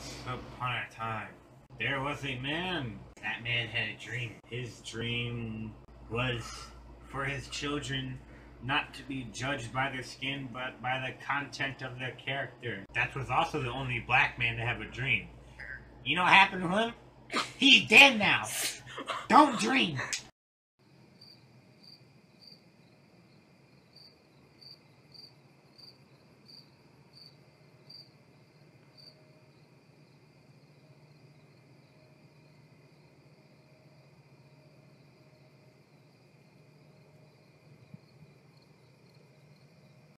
Once upon a time, there was a man. That man had a dream. His dream was for his children not to be judged by their skin, but by the content of their character. That was also the only black man to have a dream. You know what happened to him? He's dead now. Don't dream.